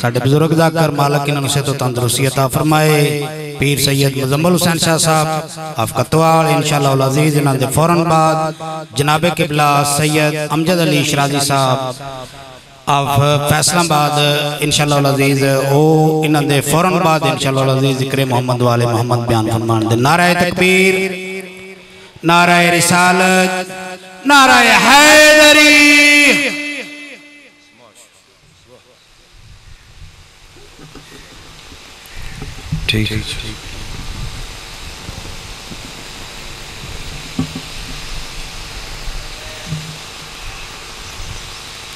साढ़े बुज़ुर्ग का कर मालक इन्होंने सेहत अता फरमाए पीर सैयद मुजम्मल हुसैन शाह साहब आपका तवाल इन अज़ीज़ इन्होंने फ़ौरन बाद जनाबे किबला सैयद अमजद अली शराजी साहब आप फैसलाबाद इनशाला अज़ीज़ ओ इन्होंने फ़ौरन बाद इनशाला अज़ीज़ ज़िक्र मोहम्मद वाले मोहम्मद बयान फरमान दे नाराय तकबीर नाराय रिसाल नाराय हैदरी teeth.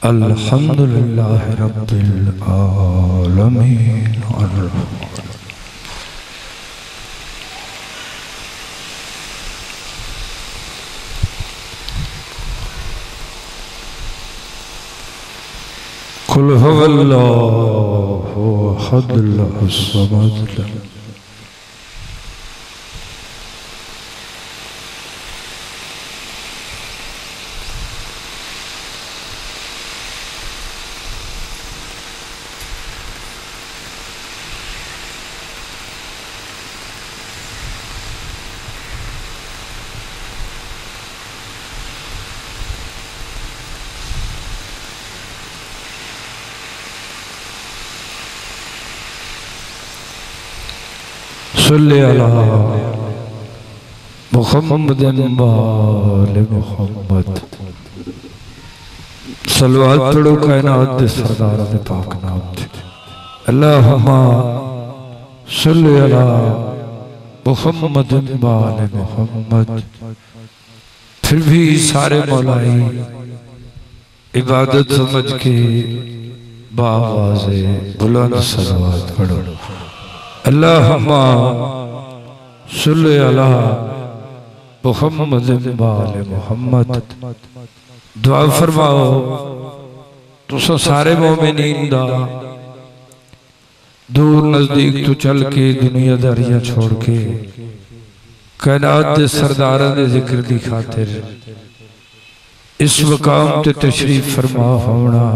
बिस्मिल्लाहिर्रहमानिर्रहीम अल्हम्दुलिल्लाह रब्बिल आलमीन कुल हुवल्लाहु अहद अल्लाहुस समद सल्ले फिर भी सारे मौलाई इबादत समझ के बावाजे बुलंद सलवात पढ़ो सारे मोमिनीन दा दूर नज़दीक तो चल के दुनियादारियाँ छोड़ के कैनात दे सरदारां ज़िक्र दी खातिर इस मकाम तशरीफ़ फरमा होना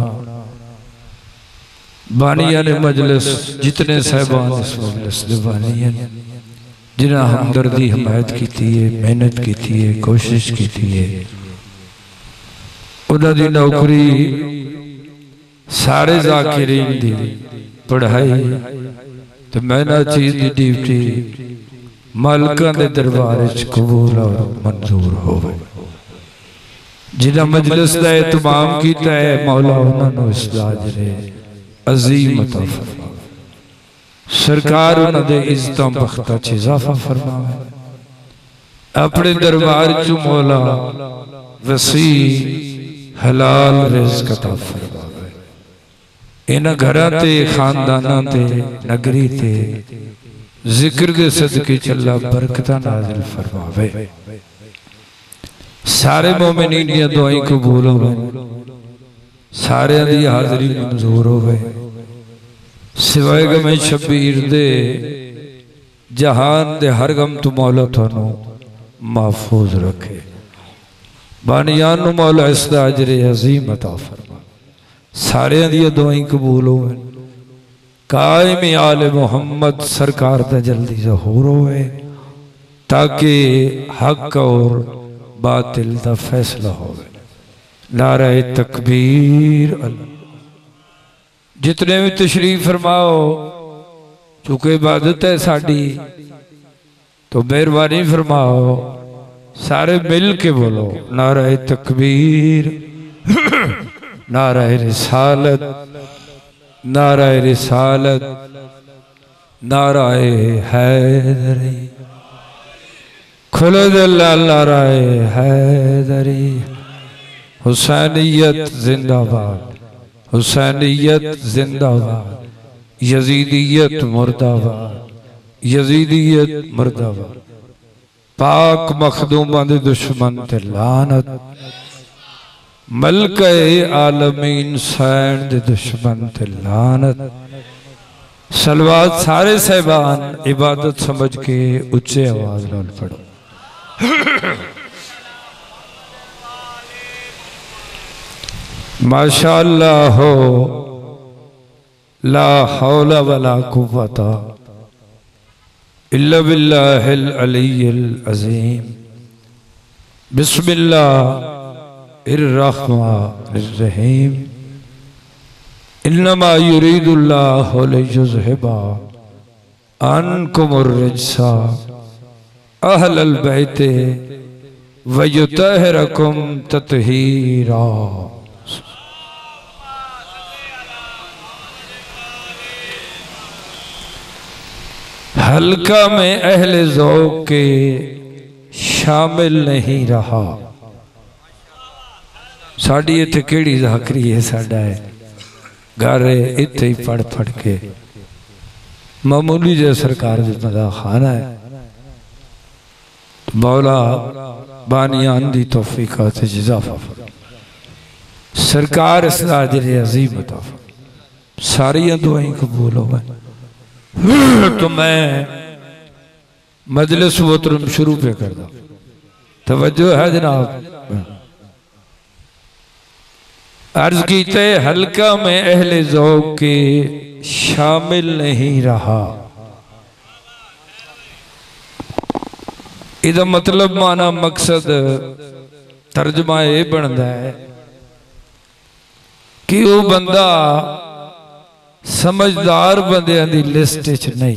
बानिया ने मजलिस जितने साहबान इस मजलिस दे बानिया जिन्हें हमदर्दी हमायत की मेहनत की कोशिश की उन्होंने नौकरी सारे जाकिरीन दी पढ़ाई तो मैं ना चीज़ की ड्यूटी मालका के। दरबार कबूल और मंजूर हो जिन्हें मजलिस का एहतमाम किया है मौला उन्होंने इस लाजरे अजीम अता फरमा सरकार उन्होंने इज़्ज़त बख्ता च इजाफा फरमावे। अपने दरबार चु मौला वसी हलाल रिज्क अता फरमावे। इन घर ते खानदाना ते नगरी ते ज़िक्र दे सदके चला बरकत नाजिल फरमावे। सारे मोमिनीन दी दुआएँ कबूल होवे सारे दी हाजरी मंजूर हो सिवाय गमे शबीर दे जहान दे हर गम तू मौला थानू महफूज रखे बानियान मौला इसदा अजर अजीम अता फरमा सारे दी दुआएँ कबूल हो कायम आले मोहम्मद सरकार दा जल्दी जहूर होए ताकि हक और बातिल दा फैसला होवे नारा तकबीर जितने भी तशरीफ़ फरमाओ, चूँकि इबादत है साड़ी तो मेहरबानी फरमाओ, सारे मिल के बोलो, नारा तकबीर, नारा रिसालत नारा रिसालत, नारा हैदरी। खुलद नारा हैदरी। हुसैनियत जिंदाबाद हुसैनियत जिंदाबाद, यजीदियत मुर्दाबाद यजीदियत मुर्दाबाद। पाक मखदूमा दे दुश्मन ते लानत मलक आलमीन सैन दे दुश्मन ते लानत। सलवात सारे सहबान इबादत समझ के उच्चे आवाज़ नाल पढ़ो। माशाअल्लाह हो। ला हौला वला कुव्वता। इल्ला बिल्लाहिल अलील अजीम। बिस्मिल्लाहिर्रहमानिर्रहीम। इन्नमा युरीदुल्लाहु लियुज़हिबा अनकुमुर रिज्सा। अहलल बैते व युतहिरकुम तत्हीरा। हल्का में अहले ज़ौक़ के शामिल नहीं रहा। साड़ी इतने केड़ी जाकरी है साडा है? घर इतने ही पढ़ पढ़ के। मामूली जो सरकार मदा खाना है। मौला बानियान दी तोफीका इजाफा सरकार इस अजर सारिया दुआई कबूल हो हम्म, तो मैं मजलिस वतरम शुरू पे कर दो। तवज्जो है जनाब। अर्ज़ कीते, हल्का में अहले जौक के शामिल नहीं रहा। इदा मतलब माना मकसद तर्जमा यह बनता है कि वह बंदा ਸਮਝਦਾਰ ਬੰਦਿਆਂ ਦੀ ਲਿਸਟ 'ਚ ਨਹੀਂ।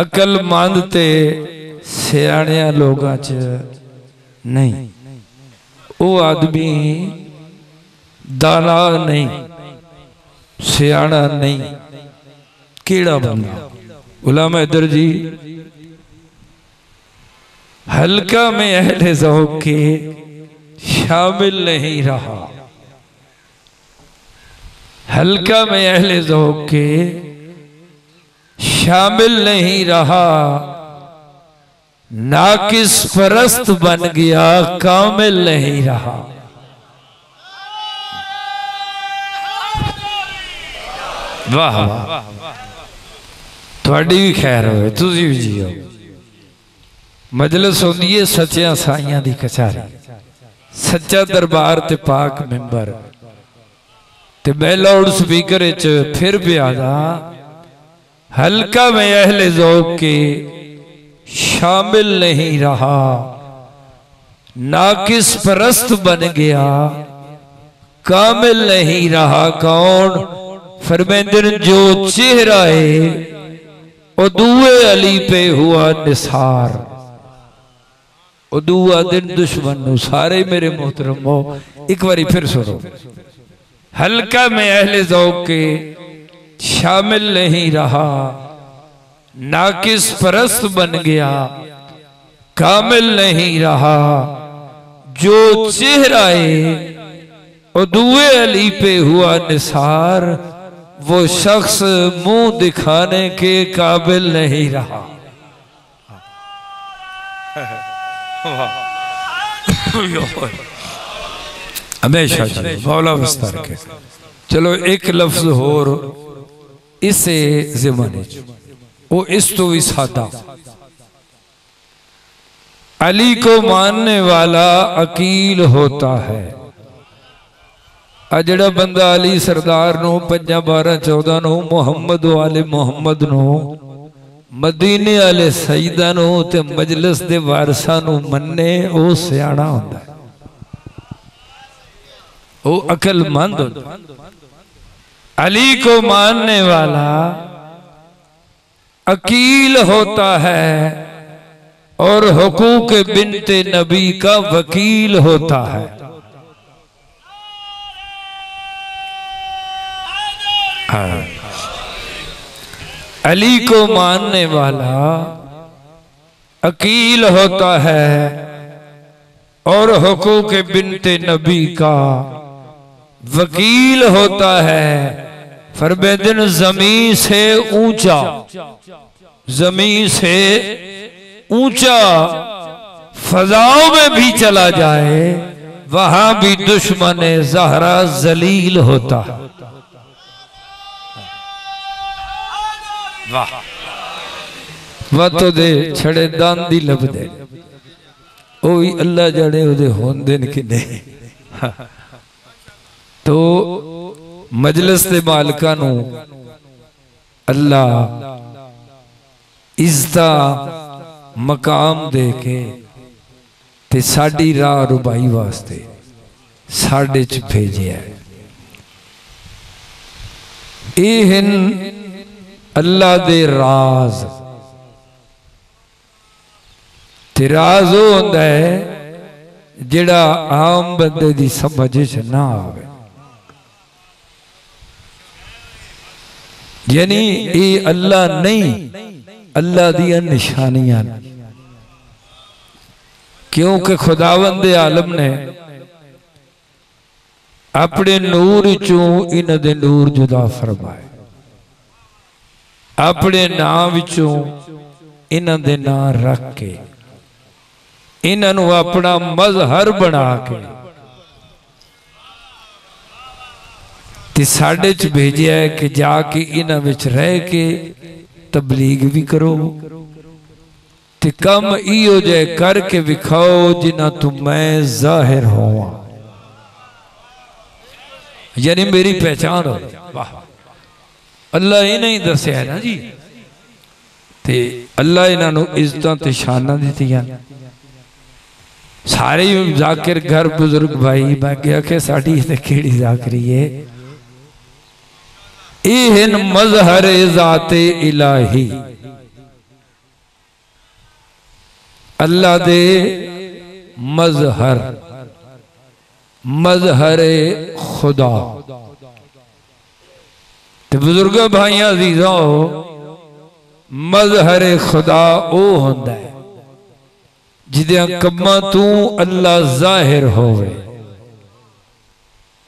ਅਕਲਮੰਦ ਤੇ ਸਿਆਣਿਆਂ ਲੋਕਾਂ 'ਚ ਨਹੀਂ। ਉਹ ਆਦਮੀ ਦਾਣਾ ਨਹੀਂ ਸਿਆਣਾ ਨਹੀਂ। ਕਿਹੜਾ ਬੰਦਾ? ਉਲਾਮਾ ਇਦਰ ਜੀ। हल्का में अहले ज़ौक़ के शामिल नहीं रहा। हल्का में अहले ज़ौक़ के शामिल नहीं रहा। नाकिस परस्त बन गया, कामिल नहीं रहा। वाह थोड़ी भी खैर हो तुझी भी जियो। मजलिस होंगी है सच्चिया साइया की कचारी। सच्चा दरबार ते पाक मैंबर। मैं लाउड स्पीकर फिर भी हल्का में अहले ज़ौक़ के शामिल नहीं रहा। ना किस परस्त बन गया, कामिल नहीं रहा। कौन? फरमेंदर जो चेहरा है, वो दुए अली पे हुआ निसार। दुआ दिन दुश्मन सारे मेरे मोहतरम हो। एक बारी फिर सुनो। हल्का में अहले ज़ौक़ के शामिल नहीं रहा। नाकिस परस्त बन गया। कामिल नहीं रहा। जो चेहराए है वो दुए अली पे हुआ निसार। वो शख्स मुँह दिखाने के काबिल नहीं रहा। हमेशा मौला वस्तार के। चलो, एक लफ्ज होर, इसे जमाने वो इस तो भी सादा। अली को मानने वाला अकील होता है। जड़ा बंदा अली सरदार नो पंजा बारह चौदह नो, मुहम्मद वाले मुहम्मद नो मदीने वाले सईदा मजलिस के वारसा मने वह सियाणा हों। अकलमंद अली को मानने वाला अकील होता है और हकूक बिनते नबी का वकील होता है। हाँ। अली को मानने वाला अकील होता है और हकूक बिनते नबी का वकील होता है। फरबेदिन ज़मीन से ऊँचा, ज़मीन से ऊँचा फजाओं में भी चला जाए, वहाँ भी दुश्मन जहरा जलील होता। है ਵਾਹ। ਵਤ ਦੇ ਛੜੇ ਦੰਦ ਹੀ ਲੱਭਦੇ। ਉਹ ਵੀ ਅੱਲਾ ਜਾਣੇ ਉਹਦੇ ਹੁੰਦੇ ਨੇ ਕਿੰਨੇ। ਤੋ ਮਜਲਿਸ ਦੇ ਮਾਲਕਾਂ ਨੂੰ ਅੱਲਾ ਇਜ਼ਤਾ ਮਕਾਮ ਦੇ ਕੇ ਤੇ ਸਾਡੀ ਰਾਹ ਰੁਬਾਈ ਵਾਸਤੇ ਸਾਡੇ ਚ ਭੇਜਿਆ। ਇਹ ਅੱਲਾ ਦੇ ਰਾਜ਼ ਤੇ ਰਾਜ਼ ਉਹ ਹੁੰਦਾ ਹੈ ਜਿਹੜਾ ਆਮ ਬੰਦੇ ਦੀ ਸਮਝ 'ਚ ਨਾ ਆਵੇ ਯਾਨੀ ਇਹ ਅੱਲਾ ਨਹੀਂ ਅੱਲਾ ਦੀਆਂ ਨਿਸ਼ਾਨੀਆਂ ਕਿਉਂਕਿ ਖੁਦਾਵੰਦ ਆਲਮ ਨੇ ਆਪਣੇ ਨੂਰ ਚੋਂ ਇਹਨਾਂ ਦੇ ਨੂਰ ਜੁਦਾ ਫਰਮਾਏ ਆਪਣੇ ਨਾਮ ਵਿੱਚੋਂ ਇਹਨਾਂ ਦੇ ਨਾਂ ਰੱਖ ਕੇ ਇਹਨਾਂ ਨੂੰ ਆਪਣਾ ਮਜ਼ਹਰ ਬਣਾ ਕੇ ਤੇ ਸਾਡੇ ਚ ਭੇਜਿਆ ਹੈ ਕਿ ਜਾ ਕੇ ਇਹਨਾਂ ਵਿੱਚ ਰਹਿ ਕੇ ਤਬਲੀਗ ਵੀ ਕਰੋ ਤੇ ਕੰਮ ਇਹੋ ਜੇ ਕਰਕੇ ਵਿਖਾਓ ਜਿਨ੍ਹਾਂ ਤੋਂ ਮੈਂ ਜ਼ਾਹਿਰ ਹੋਵਾਂ ਯਾਨੀ ਮੇਰੀ ਪਹਿਚਾਨ ਹੋ ਵਾਹ अल्लाह इन्हें ही दसिया है ना जी ते अल्लाह इन्हों इज़्ज़त शाना दिखाई सारे जाकिर घर बुज़ुर्ग भाई मैं क्या कि साड़ी केड़ी जाकरी है इन मजहर जाते इलाही अल्लाह दे मजहर मजहर खुदा ਤੇ ਬਜ਼ੁਰਗ ਭਾਈਆਂ ਅਜ਼ੀਜ਼ੋ ਮਜ਼ਹਰ ਖੁਦਾ ਉਹ ਹੁੰਦਾ ਹੈ ਜਿਹਦੇ ਕੰਮਾਂ ਤੋਂ ਅੱਲਾ ਜ਼ਾਹਿਰ ਹੋਵੇ।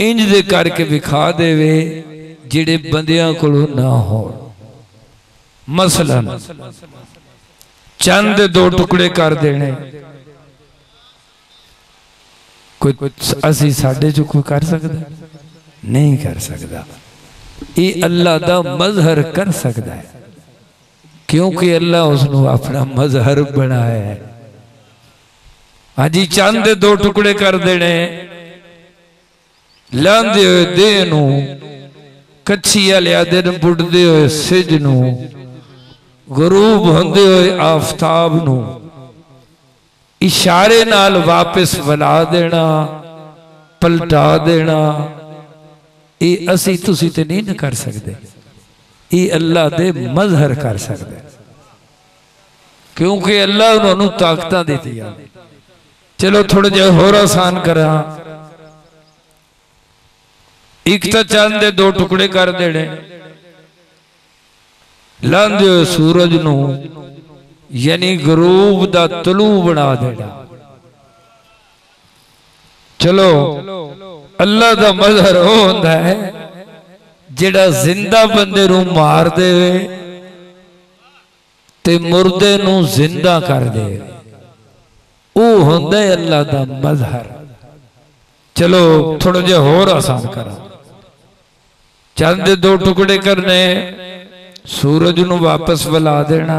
ਇੰਜ ਦੇ ਕਰਕੇ ਵਿਖਾ ਦੇਵੇ, ਜਿਹੜੇ ਬੰਦਿਆਂ ਕੋਲੋਂ ਨਾ ਹੋਣ। ਮਸਲਨ, ਚੰਦ ਦੇ ਦੋ ਟੁਕੜੇ ਕਰ ਦੇਣੇ। ਕੋਈ ਅਸੀਂ ਸਾਡੇ ਚ ਕੋਈ ਕਰ ਸਕਦਾ? ਨਹੀਂ ਕਰ ਸਕਦਾ। ਇਹ ਅੱਲਾ ਦਾ ਮਜ਼ਹਰ ਕਰ ਸਕਦਾ ਹੈ ਕਿਉਂਕਿ ਅੱਲਾ ਉਸ ਨੂੰ ਆਪਣਾ ਮਜ਼ਹਰ ਬਣਾਇਆ ਹੈ ਹਾਂਜੀ ਚੰਦ ਦੇ ਦੋ ਟੁਕੜੇ ਕਰ ਦੇਣੇ ਲਾਂਦੇ ਹੋਏ ਦੇਹ ਨੂੰ ਕੱਚੀ ਵਾਲਿਆ ਦਿਨ ਬੁੱਢਦੇ ਹੋਏ ਸਿਜ ਨੂੰ ਗਰੂਬ ਹੁੰਦੇ ਹੋਏ ਆਫਤਾਬ ਨੂੰ ਇਸ਼ਾਰੇ ਨਾਲ ਵਾਪਸ ਵਲਾ ਦੇਣਾ ਪਲਟਾ ਦੇਣਾ ਇਹ ਅਸੀਂ ਤੁਸੀਂ ਤੇ ਨਹੀਂ ਕਰ ਸਕਦੇ। ਇਹ ਅੱਲਾ ਦੇ ਮਜ਼ਹਰ ਕਰ ਸਕਦਾ। ਕਿਉਂਕਿ ਅੱਲਾ ਉਹਨਾਂ ਨੂੰ ਤਾਕਤਾਂ ਦਿੱਤੀਆਂ ਚਲੋ ਥੋੜਾ ਜਿਹਾ ਹੋਰ ਆਸਾਨ ਕਰਾਂ। ਇੱਕ ਤਾਂ ਚੰਦ ਦੇ ਦੋ ਟੁਕੜੇ ਕਰ ਦੇਣੇ। ਲਾਂਦੇ ਹੋਏ ਸੂਰਜ ਨੂੰ, ਯਾਨੀ ਗਰੂਬ ਦਾ ਤਲੂ ਬਣਾ ਦੇਣਾ। ਚਲੋ। ਅੱਲਾ ਦਾ ਮਜ਼ਹਰ ਉਹ ਹੁੰਦਾ ਹੈ ਜਿਹੜਾ ਜ਼ਿੰਦਾ ਬੰਦੇ ਨੂੰ ਮਾਰ ਦੇਵੇ ਤੇ ਮੁਰਦੇ ਨੂੰ ਜ਼ਿੰਦਾ ਕਰ ਦੇਵੇ ਉਹ ਹੁੰਦਾ ਹੈ ਅੱਲਾ ਦਾ ਮਜ਼ਹਰ ਚਲੋ ਥੋੜਾ ਜਿਹਾ ਹੋਰ ਆਸਾਨ ਕਰਾਂ ਚੰਦ ਦੇ ਦੋ ਟੁਕੜੇ ਕਰਨੇ ਸੂਰਜ ਨੂੰ ਵਾਪਸ ਬੁਲਾ ਦੇਣਾ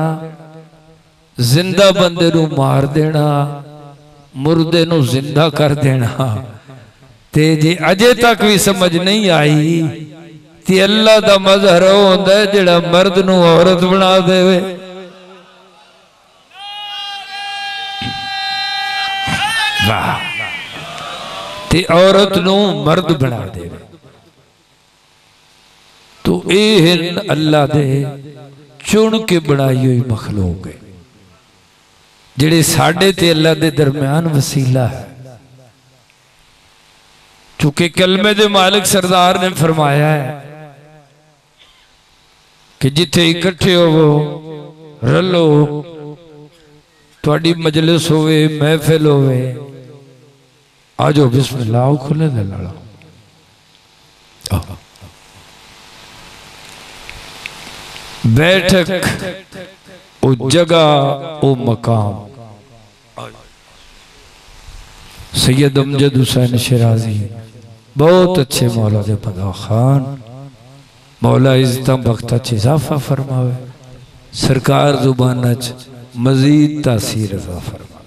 ਜ਼ਿੰਦਾ ਬੰਦੇ ਨੂੰ ਮਾਰ ਦੇਣਾ ਮੁਰਦੇ ਨੂੰ ਜ਼ਿੰਦਾ ਕਰ ਦੇਣਾ ਤੇ ਜੇ ਅਜੇ ਤੱਕ ਵੀ ਸਮਝ ਨਹੀਂ ਆਈ ਤੇ ਅੱਲਾ ਦਾ ਮਜ਼ਹਰ ਉਹ ਹੁੰਦਾ ਜਿਹੜਾ ਮਰਦ ਨੂੰ ਔਰਤ ਬਣਾ ਦੇਵੇ ਵਾਹ ਤੇ ਔਰਤ ਨੂੰ ਮਰਦ ਬਣਾ ਦੇਵੇ ਤੋ ਇਹ ਹਨ ਅੱਲਾ ਦੇ ਚੁਣ ਕੇ ਬਣਾਈ ਹੋਈ ਮਖਲੂਕ ਹੈ ਜਿਹੜੇ ਸਾਡੇ ਤੇ ਅੱਲਾ ਦੇ ਦਰਮਿਆਨ ਵਸੀਲਾ चूँकि कलमे के मालिक सरदार ने फरमाया है कि जिथे इकट्ठे होवो, रलो। थोड़ी मजलिस होवे, महफिल होवे। आज बिस्मिल्लाह, खुले दे लड़ो बैठक, ओ जगह, ओ मकाम। सैयद अमजद हुसैन शिराजी। बहुत अच्छे मौला दे बंदा खान। मौला इज़्ज़त बख्त इजाफा फरमावे। सरकार ज़ुबान मजीद तासीर फरमा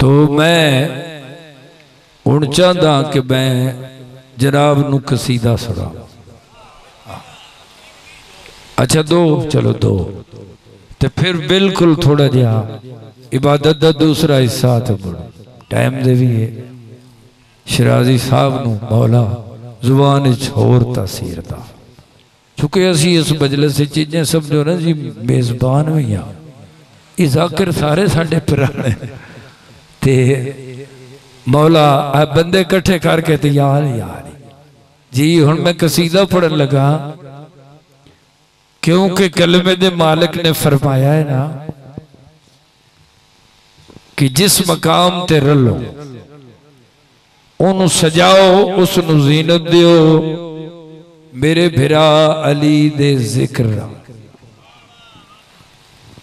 तो मैं हूँ चाहता कि मैं जनाब न कसीदा सुना अच्छा दो चलो दो। तो फिर बिल्कुल थोड़ा जहा इबादत का दूसरा हिस्सा तो टाइम दे भी है। शराजी साहब न मौला, ज़ुबान होर तासीर दा। चूँकि असी इस मजलिस चीज़ें समझो ना जी, मेजबान हुई हाँ ये जाकिर सारे साढ़े पुराने। ते मौला बंदे कट्ठे करके तो यार यार जी हूँ मैं कसीदा पढ़न लगा, क्योंकि कलमे दे मालिक ने फरमाया है ना, कि जिस मकाम ते रलो ओनू सजाओ उस जीनत दियो मेरे भिरा अली दे ज़िक्र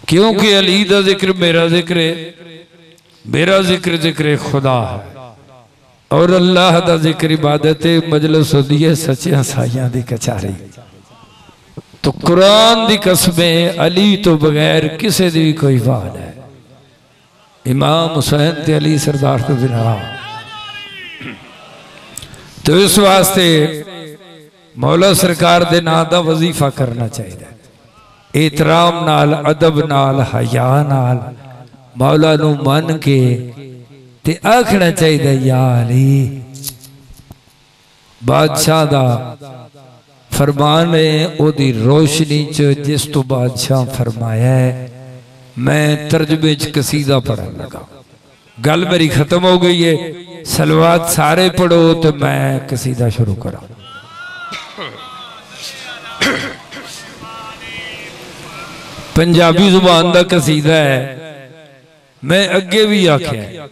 क्योंकि अली का ज़िक्र मेरा ज़िक्र है मेरा ज़िक्र ज़िक्र खुदा है और अल्लाह का ज़िक्र इबादत मजलस होती है सचिया साइया की कचारी तो कुरान की कस्में अली तो बगैर किसी की कोई बात है इमाम हुसैन अली सरदार तो बिना तो इस वास्ते मौला सरकार के नाम का वजीफा करना चाहिए एहतराम नाल, अदब नाल, हया नाल मौला नु मन के ते आखना चाहिए या अली, बादशाह दा फरमान है, ओदी रोशनी च जिस तो बादशाह फरमाया है, मैं तर्जमे च कसीदा पढ़न लगा। गल मेरी खत्म हो गई है। सलवात सारे पढ़ो तो मैं कसीदा शुरू करा। पंजाबी ज़ुबान का कसीदा है। मैं अगे भी आख्या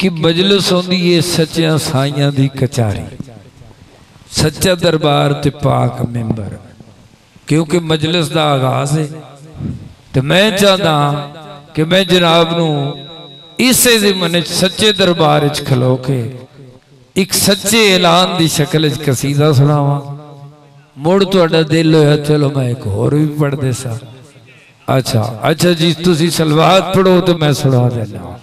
कि मजलिस होंगी है सच्चिया साइया की कचारी। सच्चा दरबार ते पाक मैंबर। क्योंकि मजलिस का आगाज़ है। तो मैं चाहता कि मैं जनाब न इसे जिमन सच्चे दरबार च खलो के एक सच्चे ऐलान की शक्ल कसीदा सुनावा। मुड़ थोड़ा दिल होया, चलो मैं एक होर भी पढ़ते सा। अच्छा अच्छा जी तुम सलवात पढ़ो तो मैं सुना देना।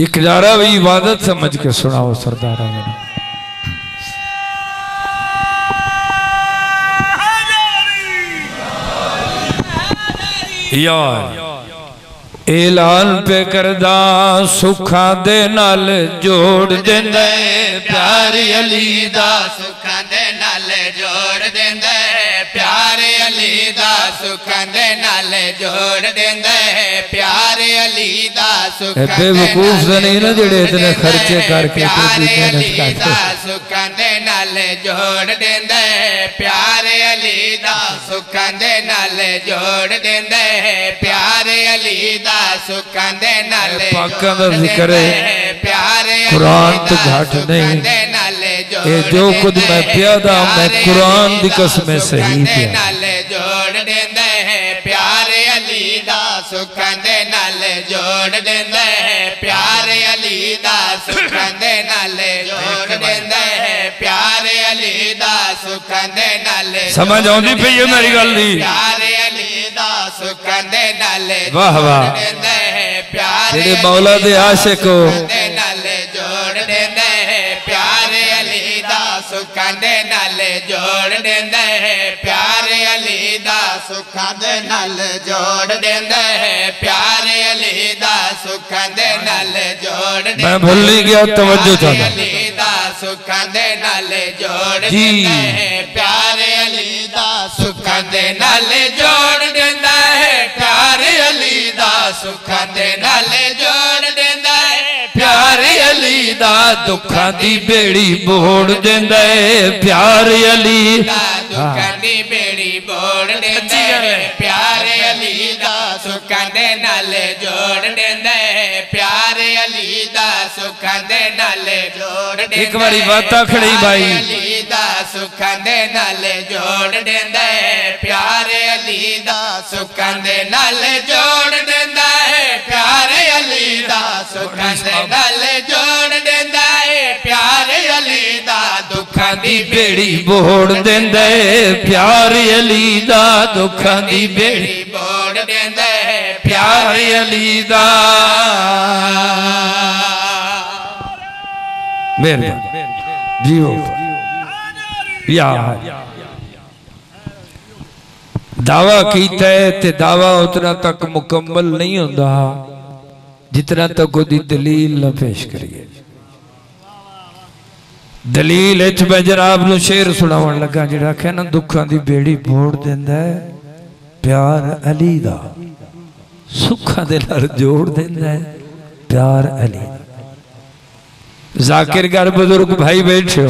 एक नारा भी इबादत समझ के सुनाओ सरदारा मेरा यार ऐलान पे करदा सुखा दे नाल जोड़ देंदे। प्यार अली दा सुखां दे नाल जोड़ देंदा। प्यार अली दा सुखां दे नाल जोड़ देंदा। प्यार अली दा सुखां दे बेवकूफ़ नहीं ना जेड़े इतने खर्चे करके सुखां दे नाल जोड़ देंदा। प्यार अली दा सुखां दे नाल जोड़ देंदा। सुखां दे नाल पाकां दा ज़िक्र है। प्यार कुरान तो घट नहीं। ये जो खुद मैं प्यादा मैं कुरान दी कसमें सही पिया। नाल जोड़ देंदा है प्यार अली दा सुखां दे नाल जोड़ देंदा है प्यार अली दा सुखां दे नाल जोड़ देंदा है प्यार अली दा सुखां दे नाल समझ आउंदी पई है मेरी गल दी प्यार अली दा सुखां दे नाल वाह, प्यार जेड़े मौला दे आशिक हो। दे नाल जोड़ देंदा प्यार अली दा सुखां दे नाल जोड़ देंदा प्यार अली दा सुखां दे नाल जोड़ है प्यार अली दा सुखां दे नाल जोड़ देंदा मैं भूल नहीं गया तवज्जो प्यार चाहता अली दा सुखां दे नाल जोड़। देंदा अली दा सुखां दे नाल प्यार अली दा दुखा दी बेड़ी बोड़ देंदा प्यार अली। दुखा दी बेड़ी बोड़ देंदा प्यार अली दा सुखा दे नाल जोड़ देंदा प्यार अली दा सुखा दे नाल जोड़ देंदा एक बारी बात खड़ी भाई। अली दा सुखा दे नाल जोड़ देंदा प्यार अली दा सुखा दे नाल जोड़ ਦੀ ਬੇੜੀ ਬੋੜ ਦਿੰਦਾ ਏ ਪਿਆਰ ਅਲੀ ਦਾ ਦੁੱਖਾਂ ਦੀ ਬੇੜੀ ਬੇੜੀ ਬੋੜ ਦਿੰਦਾ ਹੈ ਪਿਆਰ ਅਲੀ ਦਾ ਮਿਹਰਬਾਨੀ ਜੀਓ ਯਾਰ ਦਾਵਾ ਕੀਤਾ ਹੈ ਤੇ ਦਾਵਾ ਉਤਨਾ ਤੱਕ ਮੁਕੰਮਲ ਨਹੀਂ ਹੁੰਦਾ ਜਿਤਨਾ ਤੱਕ ਉਹਦੀ ਦਲੀਲ ਨਾ ਪੇਸ਼ दलील इच मैं जनाब नु शेर सुनाव लगा जो आख्या ना, दुखा की बेड़ी बोड़ देंदा है प्यार अली का सुखा दे जोड़ देंदा है प्यार अली जाकिर गर बुज़ुर्ग भाई बैठे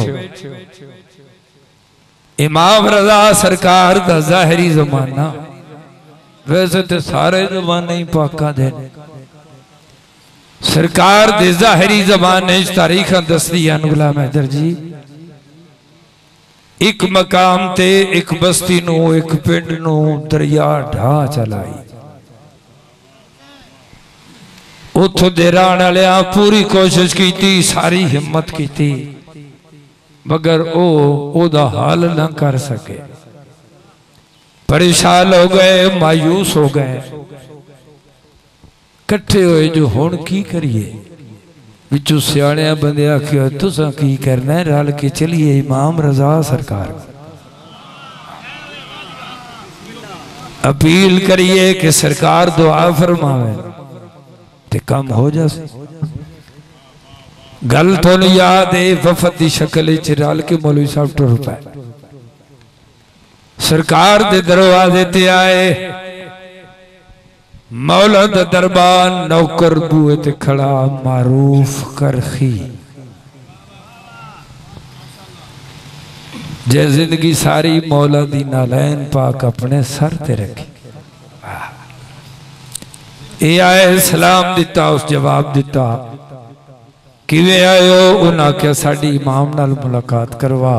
इमाम रजा सरकार का जाहरी जमाना। वैसे तो सारे जमाने ही पाका देने सरकार दे ज़ाहरी जबान ने तारीखा दसदी हैं गुलाम हैदर जी। एक मकाम ते एक बस्ती नो एक पिंड नो दरिया ढा चलाई। उतो दे रहण पूरी कोशिश की सारी हिम्मत की मगर ओ ओदा हाल ना कर सके। परेशान हो गए मायूस हो गए। ਇਕੱਠੇ ਹੋਏ ਜੋ ਹੁਣ ਕੀ ਕਰੀਏ ਵਿੱਚੋਂ ਸਿਆਣਿਆਂ ਬੰਦੇ ਆਖਿਆ ਤੁਸੀਂ ਕੀ ਕਰਨਾ ਹੈ ਰਲ ਕੇ ਚਲੀਏ ਇਮਾਮ ਰਜ਼ਾ ਸਰਕਾਰ ਅਪੀਲ ਕਰੀਏ ਕਿ ਸਰਕਾਰ ਦੁਆ ਫਰਮਾਵੇ ਤੇ ਕੰਮ ਹੋ ਜਾਵੇ ਗੱਲ ਤੁਹਾਨੂੰ ਯਾਦ ਹੈ ਵਫਦ ਦੀ ਸ਼ਕਲ ਵਿੱਚ ਰਲ ਕੇ ਮੌਲਵੀ ਸਾਹਿਬ ਟੁਰ ਪਏ ਸਰਕਾਰ ਦੇ ਦਰਵਾਜ਼ੇ ਤੇ ਆਏ मौलद दरबार नौकर बुए ते खड़ा मारूफ करखी जे ज़िंदगी सारी मौला दी नालैन पाक अपने सर ते रखी। ए आए सलाम दिता, उस जवाब दिता। कि वे आयो उन्हें आख्या साड़ी इमाम नाल मुलाकात करवा।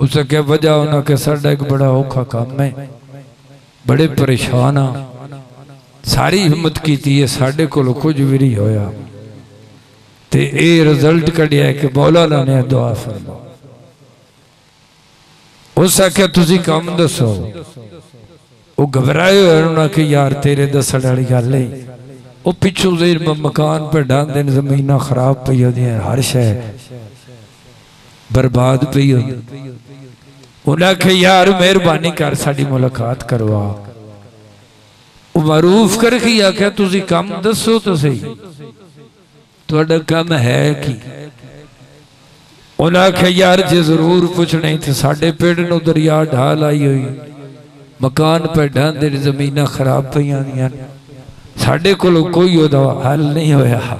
उस क्या वजह उन्हें आख्या साडा एक बड़ा औखा काम है बड़े परेशान हाँ ਸਾਰੀ ਹਿੰਮਤ ਕੀਤੀ ਹੈ ਸਾਡੇ ਕੋਲ ਕੁਝ ਵੀ ਨਹੀਂ ਹੋਇਆ ਤੇ ਇਹ ਰਿਜ਼ਲਟ ਕੱਢਿਆ ਕਿ ਮੌਲਾਨਾ ਨੇ ਦੁਆ ਫਰਮਾਓ ਉਸ ਆਖਿਆ ਤੁਸੀਂ ਕੰਮ ਦੱਸੋ ਉਹ ਘਬਰਾਏ ਹੋਏ ਉਹਨਾਂ ਕਿ ਯਾਰ ਤੇਰੇ ਦੱਸਣ ਵਾਲੀ ਗੱਲ ਨਹੀਂ ਉਹ ਪਿੱਛੋਂ ਜ਼ੇਰ ਮਕਾਨ ਭੇਡਾਂ ਦੇ ਨੇ ਜ਼ਮੀਨਾਂ ਖਰਾਬ ਪਈ ਉਹਦੀਆਂ ਹਰ ਸ਼ੈ ਬਰਬਾਦ ਪਈ ਹੁੰਦੀ ਉਹਨਾਂ ਕਿ ਯਾਰ ਮਿਹਰਬਾਨੀ ਕਰ ਸਾਡੀ ਮੁਲਾਕਾਤ ਕਰਵਾ ਉਹ ਮਾਰੂਫ ਕਰਕੇ ਆਖਿਆ ਤੁਸੀਂ ਕੰਮ ਦੱਸੋ ਤਾਂ ਸਹੀ ਤੁਹਾਡਾ ਕੰਮ ਹੈ ਕੀ ਉਹਨਾਂ ਆਖਿਆ ਯਾਰ ਜੇ ਜ਼ਰੂਰ ਪੁੱਛਣਾ ਤੇ ਸਾਡੇ ਪਿੰਡ ਨੂੰ ਦਰਿਆ ਢਾਲ ਆਈ ਹੋਈ ਮਕਾਨ ਭੇਡਾਂ ਦੇ ਜ਼ਮੀਨਾਂ ਖਰਾਬ ਪਈਆਂ ਦੀਆਂ ਸਾਡੇ ਕੋਲ ਕੋਈ ਉਹਦਾ ਹੱਲ ਨਹੀਂ ਹੋਇਆ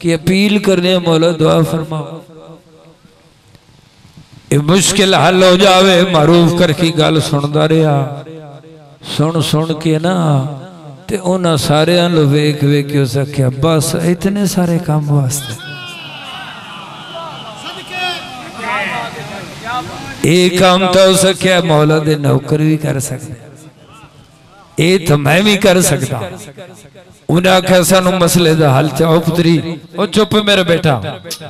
ਕਿ ਅਪੀਲ ਕਰਨੇ ਮੌਲਾ ਦੁਆ ਫਰਮਾਓ ਇਹ ਮੁਸ਼ਕਿਲ ਹੱਲ ਹੋ ਜਾਵੇ ਮਾਰੂਫ ਕਰਕੇ ਗੱਲ ਸੁਣਦਾ ਰਿਹਾ ਸੁਣ ਸੁਣ ਕੇ ਨਾ ਤੇ ਉਹਨਾਂ ਸਾਰਿਆਂ ਨੂੰ ਵੇਖ ਵੇਖ ਕੇ ਉਸ ਆਖਿਆ ਬਸ ਇਤਨੇ ਸਾਰੇ ਕੰਮ ਵਾਸਤੇ ਇਹ ਕੰਮ ਤਾਂ ਹੋ ਸਕਿਆ ਮੌਲਾ ਦੇ ਨੌਕਰ ਵੀ ਕਰ ਸਕਦੇ ਇਹ ਤਾਂ ਮੈਂ ਵੀ ਕਰ ਸਕਦਾ ਉਹਨਾਂ ਆਖਿਆ ਸਾਨੂੰ ਮਸਲੇ ਦਾ ਹੱਲ ਚਾਹੋ ਪੁੱਤਰੀ ਉਹ ਚੁੱਪ ਮੇਰੇ ਬੇਟਾ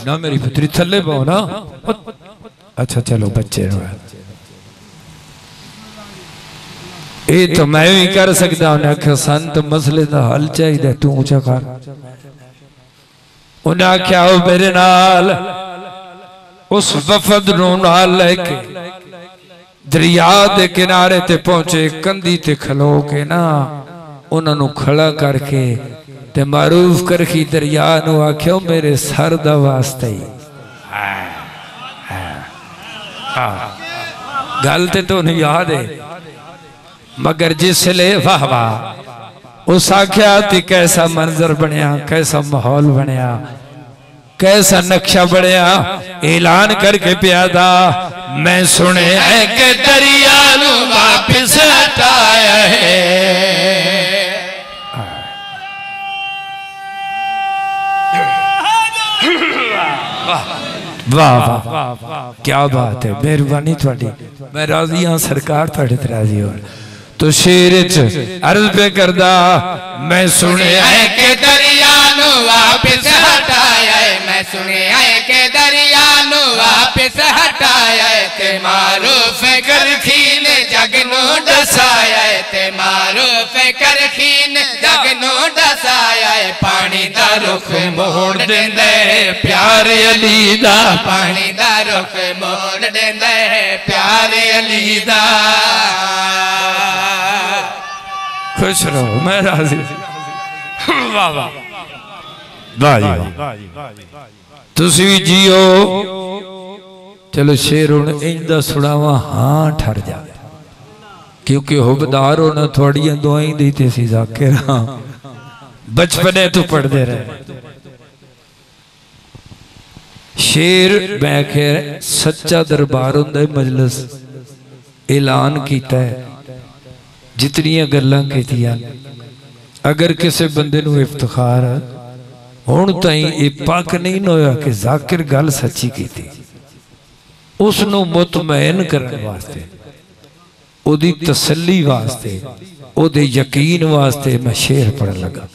ਨਾ ਮੇਰੀ ਪੁੱਤਰੀ ਥੱਲੇ ਪਾਓ अच्छा चलो, बच्चे ये तो मैं भी कर सकता उन्हें आख्या संत मसले का हल चाहिए तू ऊँचा कर। उन्हें आख्या मेरे नाल, उस वफद लेके, दरिया के किनारे ते पहुँचे, कंधी ते खलो के ना उन्होंने खड़ा करके ते मारूफ करखी दरिया आख्यो मेरे सर का ही। गल तो तुन याद है। मगर जिसले वाह वाह उस आख्या ती कैसा मंजर बनया, कैसा माहौल बनया, कैसा नक्शा बनया, ऐलान करके पिया था मैं सुने के दरिया वापिस हटाया है। वाह वाह क्या बात है मेहरबानी थोड़ी। मैं राज़ी हाँ सरकार थोड़े तो राज़ी हो। तो शेर च अर्ज़ पे करदा मैं सुने है के दरिया नु वापस हटाया है। मैं सुने है के दरिया नु वापस हटाया है। ते मारूफ फिकर दसाया है पानी दा रुख मोड़ देंदे प्यारे अली दा पानी दा रुख मोड़ देंदे प्यारे अली दा खुश रहो मैं राजी वाह वाह वाह जी वाह ਤੁਸੀਂ ਵੀ ਜੀਓ ਚਲੋ ਸ਼ੇਰ ਹੁਣ ਇੰਦਾ ਸੁਣਾਵਾ ਹਾਂ ਠਰ ਜਾ ਕਿਉਂਕਿ ਹੁਬਦਾਰ ਹੋਣਾ ਥੋੜੀਆਂ ਦੁਆਈ ਦੀ ਤੇ ਸੀ बचपने तू पढ़ दे रहे। शेर मैं कह सच्चा दरबार होंगे मजलिस ऐलान किया जितनिया गल् अगर किसी बंदे इफ्तार हूँ तई पक नहीं ना होया कि जाकिर गल सची की उस मुतमैन करने वास्ते तसली वास्ते यकीन वास्ते मैं शेर पढ़न लगा।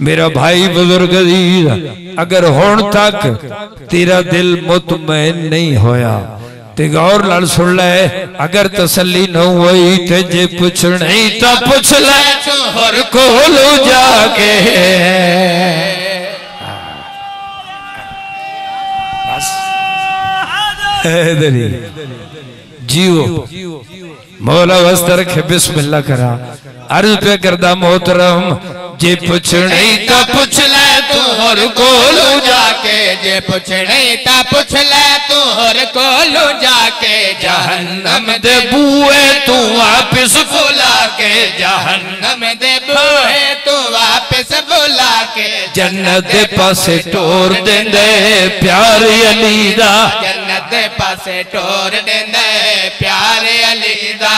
मेरा भाई बुज़ुर्ग अज़ीज़, अगर हुन तक तेरा दिल मुतमैन नहीं होया गौर लाल सुन ले, अगर तसल्ली न हुई ते जे पुछनी ता पुछ ले, हर कोलू जाके। जियो, मौला वस्त रखे बिस्मिल्लाह करा, अर्ज़ पे करदा मोहतरम जे पुछनी ता पुछ ले तू हर कोलू जाके। जे पुछने ता पूछ ले तू हर कोलू जाके। जहन्नम दे बूए तू वापस बुला के जहन्नम दे बूए तू वापस बुला के जन्नत दे पासे टोर देंदे प्यारे अली दा। जन्नत दे पासे टोर देंदे प्यारे अली दा।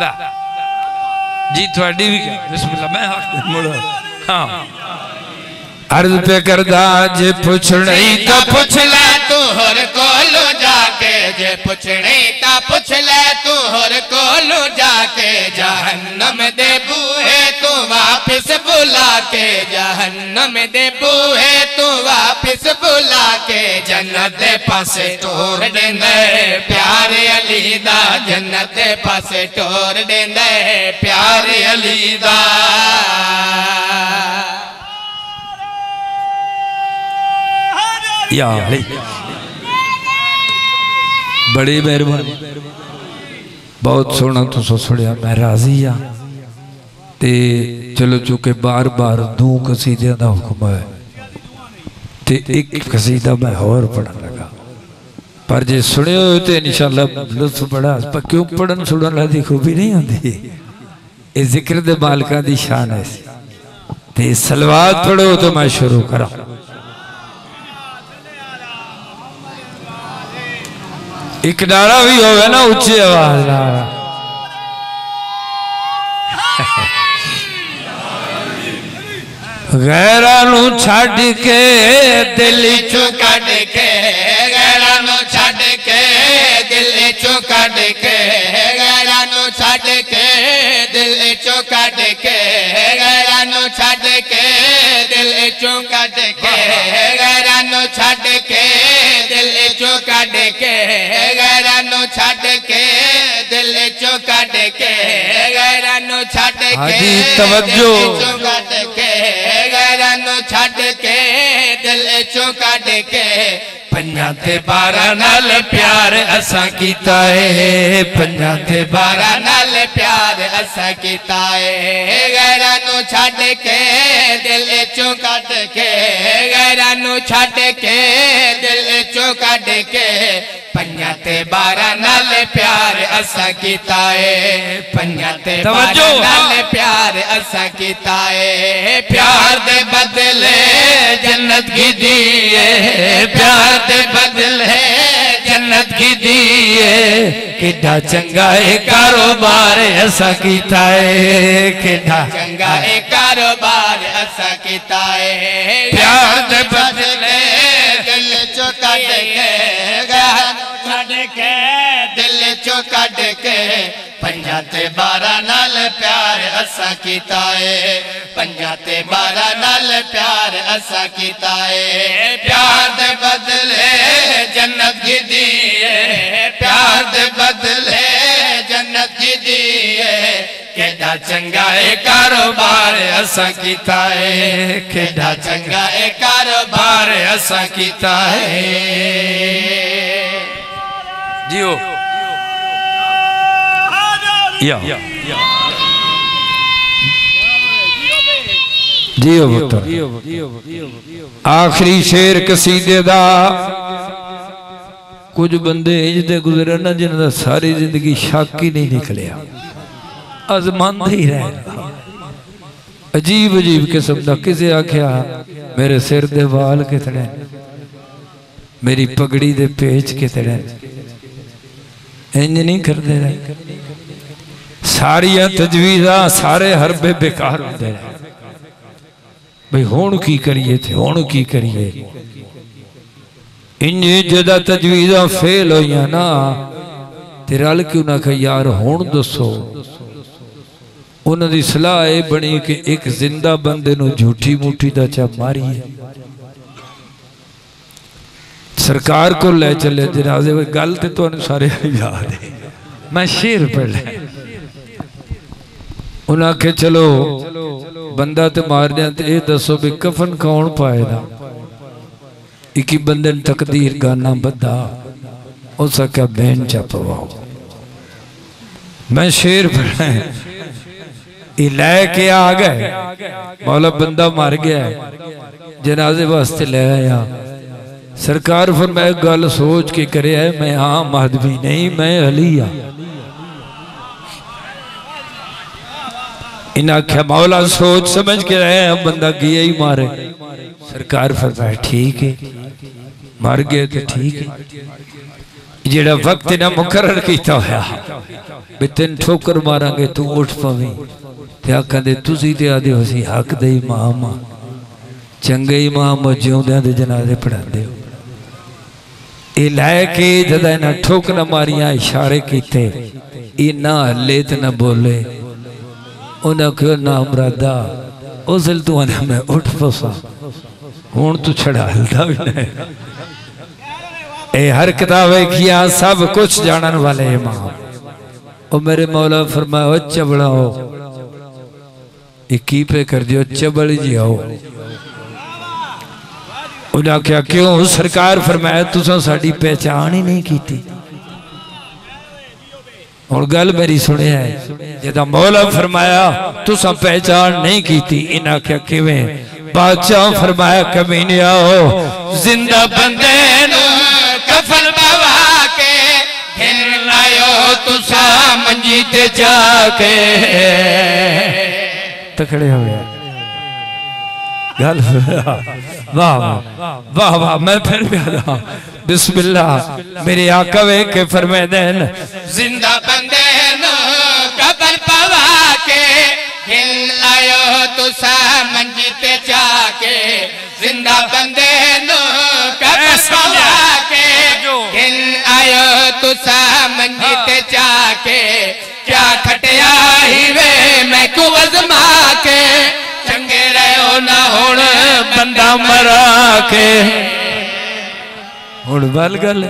जी थोड़ी भी क्या? बिस्मिल्लाह मैं हाथ मुड़ो। हाँ। अर्ज़ पे करदा जे पुछनी ता पूछ ले। तू हर कोलू जाके। जे पुछने ता पूछ ले तू हर कोलू जाके। जहन्नम दे बूहे तू वापस बुला के। जहन्नम दे बूहे तू बुला के जन्नत पासे टोर देंदे, प्यारे अली दा जन्नत पासे टोर देंदे, प्यारे अली दा। या अली। बड़ी मेहरबानी। बहुत सोहना तुसो सुनिया मैं राज़ी हाँ ते चलो चूँकि बार बार दो कसीदे का हुक्म है। ते एक कसीदा मैं होर पढ़न लगा पर जे सुने हो तो इंशाल्लाह लुत्फ बड़ा पर क्यों पढ़न सुनने वाली खूबी नहीं होती ये ज़िक्र दे मालका दी शान है ते सलवात पढ़ो तो मैं शुरू करा एक नारा भी होगा ना ऊँची आवाज़ गैरा नु छड़ के दिल चो कट के गैरा नु छड़ के दिल चो कट के गैरा नु छड़ के दिल चो कट के गैरा नु छड़ के दिल चो कट के गैरा नु छड़ के दिल चो कट के गैरा नु छड़ के दिल चो कट के गैरा नु छड़ के तवज्जो। चो कट के प्यार बारह नाल प्यार है। गैरा नु छड़ के दिल चो गैरा नु छड़ के दिल चो कट के पंजा ते बारह नाल प्यार असा कीता है। पंजा ते तवज्जो। नाल प्यार असा कीता है। प्यार दे बदले जन्नत की दिए। प्यार दे बदले जन्नत की दिए। किड्डा चंगा है कारोबार ऐसा कीता है। किड्डा चंगा ए कारोबार असा किता है। प्यार दे बदले पंजा ते बारह नाल प्यार असा किता है। पंजा ते बारह नाल प्यार असा किता है। प्यार दे बदले जन्नत की दी प्यार दे बदले जन्नत की दी केडा चंगा है कारोबार असा किता है। केडा चंगा है कारोबार असा किता है। जियो। या जियो पुत्र आखिरी शेर कसीदे दा कुछ बंदे इंज दे गुजरे ना जिन्हां दा सारी ज़िंदगी शक ही नहीं निकलिया अजमंद ही रह अजीब अजीब किस्म का किसे आख्या मेरे सिर दे वाल कितने मेरी पगड़ी दे पेच कितने इंज नहीं करते सारिया तजवीजा सारे हरबे बेकार रहे भाई हुन की करिए हुन की करिए इंज जदा तजवीजा फेल ते रल क्यों ना यार हुन दसो उन्होंने सलाह ये बनी कि एक ज़िंदा बंदे झूठी मुठी दा चा मारीए सरकार को ले चले जनाजे गल तो सारे याद है मैं शेर पढ़ लिया उन्हें आखे, चलो, बंदा तो मार दिया तो ये दसो भी कफन कौन पाएगा एक ही बंदे तकदीर गाना बदा उस आख्या बहन चा पवाओ। मैं शेर लैके आ गए। मौला बंदा मर गया जनाजे वास्ते ले आया। सरकार फरमाए गल सोच के करे है। मैं हाँ महदवी नहीं, मैं अली आ इन्हें आख्या, मौला, सोच समझ के रहे बंदा गया ही मारे। सरकार फरमाए, ठीक है। मर गए तो ठीक है। जेड़ा वक्त इन्हें मुकर किया होया भी तेन ठोकर मारा गे तू उठ पवी। ते आखते आदि हो सी हक दे इमाम चंगे इमाम ज्योंदिया के जनाजे पढ़ाते हो। ये लैके जदा इन्हें ठोकर मारिया, इशारे किते ना हले तो ना बोले। उन्हें ना उस दिल तू आना मैं उठ हूँ तू भी नहीं। ए हर किताब सब कुछ जानन वाले इमाम। ओ मेरे मौला फरमाओ चबड़ाओ इक्की पे कर दियो? चबल जी आओ। उन्हें आख्या, क्यों? सरकार फरमाया, तुसा साड़ी पहचान ही नहीं की और गल मेरी सुने है, जदा मौला फरमाया, तुसा पहचान नहीं की इन आख्या किवें? बादशाह फरमाया, कमीने आओ, ज़िंदा बंदे के तकड़े हो गल वाह वाह वाह वाह, मैं फिर भी आता बिस्मिल्लाह मेरे आका वे के फरमाए देन ज़िंदा बंदे कफन बवा के फिर लायो तुसा ते जाके। ज़िंदा बंदे के फिर आयो तुसा ते जाके। क्या खटिया ही वे मैं को अजमा के? चंगे रहो ना हुन बंदा मरा के। ਹੁਣ ਬਲ ਗੱਲ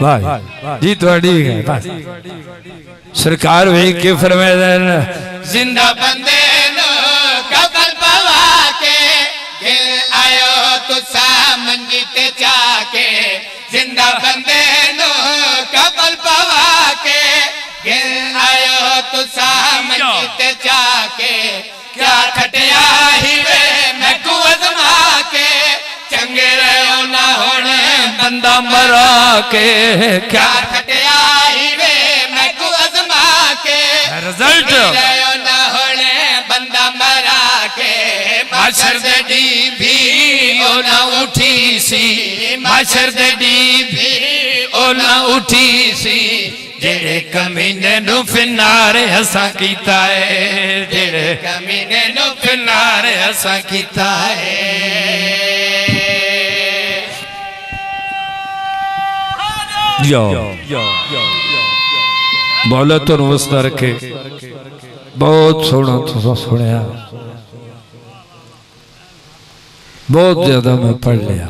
ਵਾਹ ਜੀ ਤੁਹਾਡੀ ਹੈ ਬਸ ਸਰਕਾਰ ਵੇਖ ਕੇ ਫਰਮਾਇਆ ਦੇਨ जिंदा बंदे नो कफन पवा के गिल आयो तुसा मंजी ते जाके जिंदा बंदे नो कफन पवा के गिल आयो तुसा मंजी ते जाके क्या खटिया ही वे बंदा मरा के क्या खटिया वे मैं को अजमा के। रिज़ल्ट ना होने बंदा मरा के। माशर दे भी ओ ना उठी सी। माशर दे भी ओ ना उठी सी। जेड़े कमीने नु फिनारे हसा कीता है जेड़े कमीने नु फिनारे हसा कीता है। जाओ। मौला तो वसदा रखे बहुत सोना तुसा सुनिया। बहुत ज़्यादा मैं पढ़ लिया।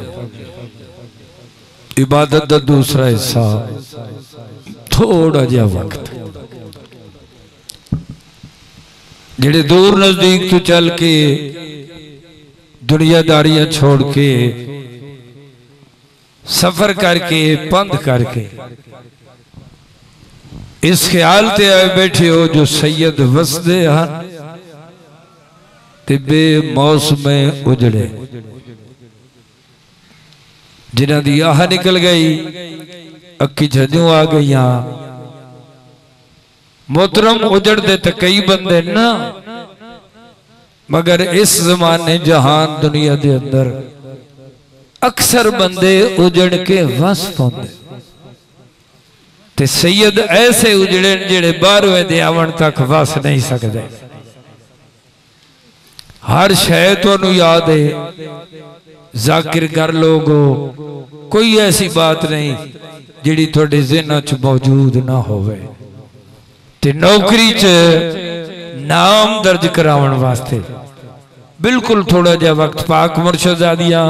इबादत का दूसरा हिस्सा। थोड़ा जहा वक्त। जेड़े दूर नज़दीक तो चल के दुनियादारियाँ छोड़ के सफ़र करके पंध करके। इस ख्याल ते आए बैठे हो जो सैयद वसदे ते बेमौसम उजड़े। जिन्हों की आह निकल गई अखी झजू आ गई मोहतरम उजड़ते तो कई बंदे ना, मगर इस जमाने जहान दुनिया के अंदर अक्सर बंदे उजड़ के वस पाते सैयद ऐसे उजड़े जेड़े बारहवें दे आवन तक वस नहीं सकते हर शय तो याद है, जाकिर कर लोगो कोई ऐसी बात नहीं जिड़ी थोड़े जिन्हों च मौजूद ना हो नौकरी च नाम दर्ज करावन वास्ते। बिल्कुल थोड़ा जा वक्त पाक मुर्शदादियाँ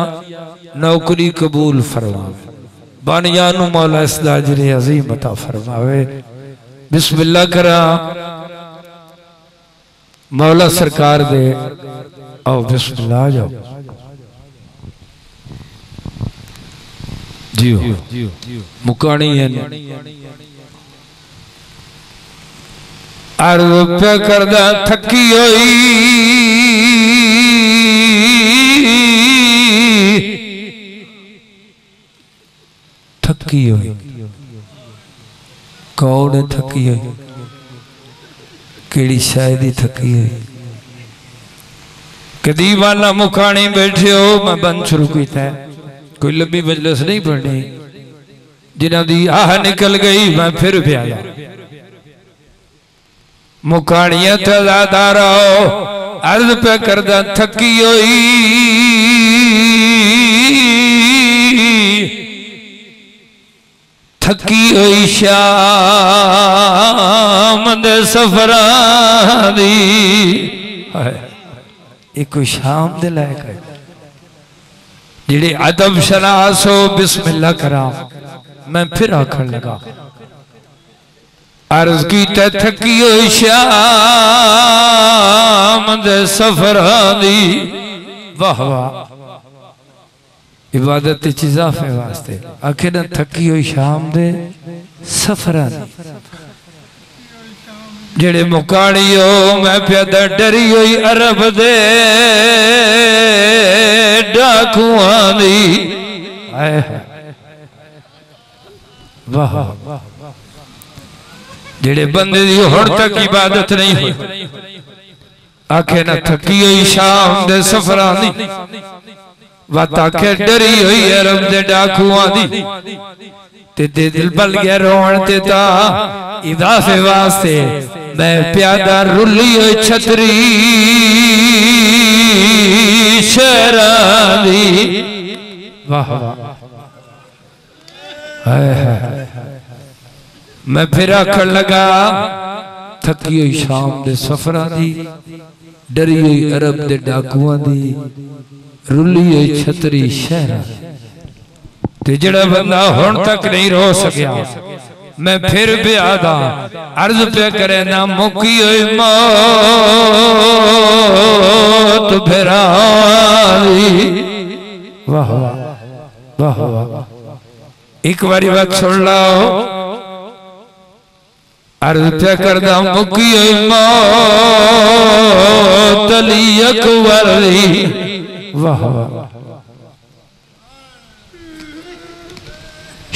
नौकरी कबूल फरमावे। बानियानु मौला इसदा अजरे अजीम अता फरमावे। बिस्मिल्लाह करा। मौला सरकार दे। आओ, बिस्मिल्लाह जाओ। जियो मुकानी है अर्ज़ पे करदा थकी होई। थकी होई। कौन थकी होई? केड़ी शायद ही थकी होई। कदी वाला मुखानी बैठे हो, मैं बंद शुरू किया कोई लंबी मजलिस नहीं पढ़नी। जिन्हों की आह निकल गई, मैं फिर प्याला मुखानिया तजादा रहो, अर्ज़ पे करदा, थकी थकी होई शाम दे सफरा एक शाम दे लायक है। जेड़े अदब शनास हो, बिस्मिल्लाह करा मैं फिर आखन लगा, अर्ज़ की थकी होई शाम दे सफरा वाह वाह। इबादत इजाफे वास्ते। आखिर न थकी हुई शाम दे सफरा जेड़े मुकाड़ियो मैं प्यादा डरी हुई अरब दे। डाकुआ जेड़े बंदे दी हुण तक इबादत नहीं हुई। आखे न थकी हुई शाम दे सफरा दी। वत आखे डरी हुई अरब दे डाकुआ दी। ते दे दिल बल गया ते ता इदाफे मैं प्यादा रुली हुई छतरी वाह हाय हाय। मैं फिर आखन लगा, थकी हुई शाम दे सफरा दी, डरी हुई अरब दे डाकुआ दी। हुई छतरी शहरा। जड़ा बंदा हुन तक नहीं रो सकिया। मैं फिर भी आदा अर्ज़ पे करे ना मुकी मौत फिर वाह वाह वाह एक बारी बात सुन लाओ। अर्ज़ पे करदा मुकी हुई मौत अली अकबर वाह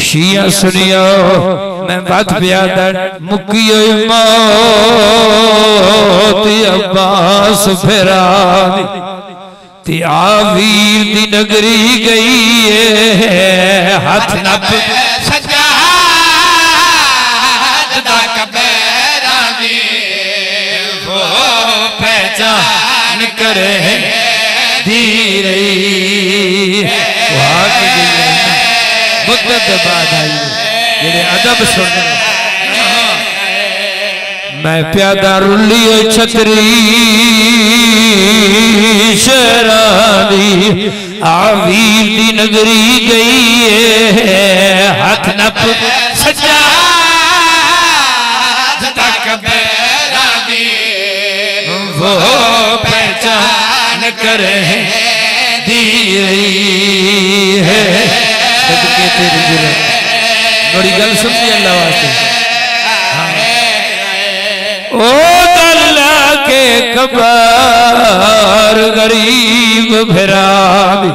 शिया सुनियो, मैं बात प्यादा मुकी हुई मौत अब्बास फिरा ते आ दी नगरी गई है, हाथ न रही अदब सुन मैं प्यादा रुलियो छतरी शरानी आवीर दी नगरी गई है हाथ नप सजा वो पहचान करे दी रही है। तेरी बड़ी गल सुनती अल्लाह वास्ते। ओ दल्ला के कबार गरीब भराबी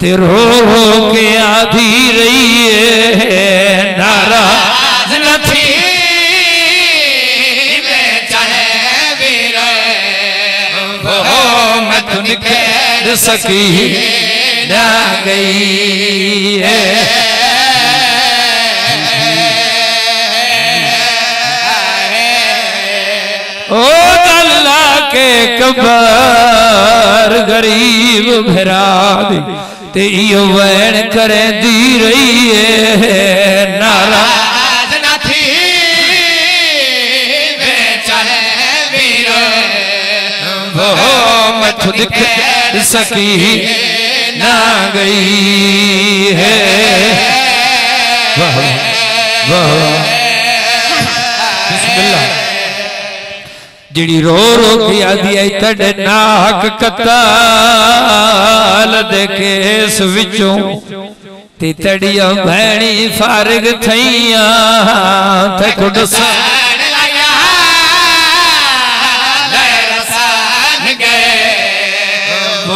ते रो रो के आधी रही है। नाराज़ निकल सकी ना गई। है ओ अल्लाह के कबार गरीब भराबी ते यो वैन करे दी रही है नारा। सकी ना गई है। वाह वाह जिड़ी रो रो आदि आई तड़े नाक कताल दे केस विचों। ते तड़िया भैणी फारिग थईया ते कुड सान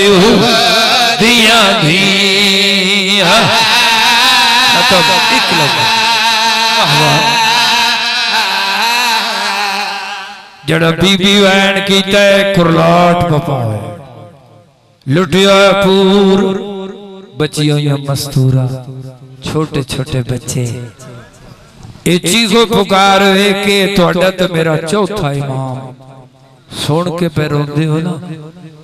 पीऊ दिया धी हाँ। हाँ तो जड़ा बीबी वैन किया कुरलाट पपावे लुटिया पूर, बचियों मस्तूरा। छोटे छोटे बच्चे। ये चीखो पुकार के तो मेरा चौथा इमाम। सुन के पैर रोंदे हो ना।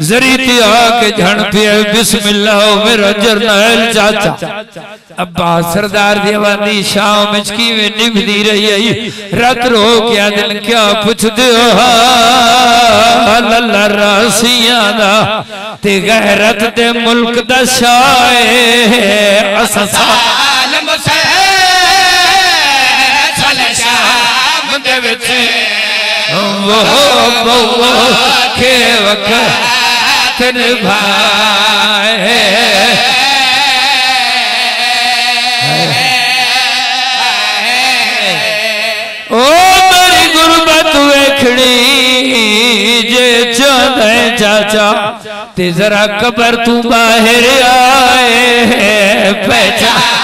जरी के मेरा जरनैल चाचा। अब्बा सरदार दीवानी में निभदी रही आई रो क्या क्या पूछ दो लल्ला रासियाँ दा। ते ते मुल्क दा असा वो के वक्त जे चाँद चाचा ते जरा कबर तू बाहर आए पहचान।